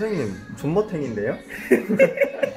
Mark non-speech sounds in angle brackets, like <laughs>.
선생님 존버탱인데요? <laughs>